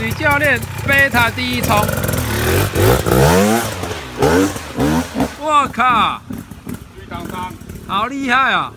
女教练贝塔第一冲。我靠！好厉害啊！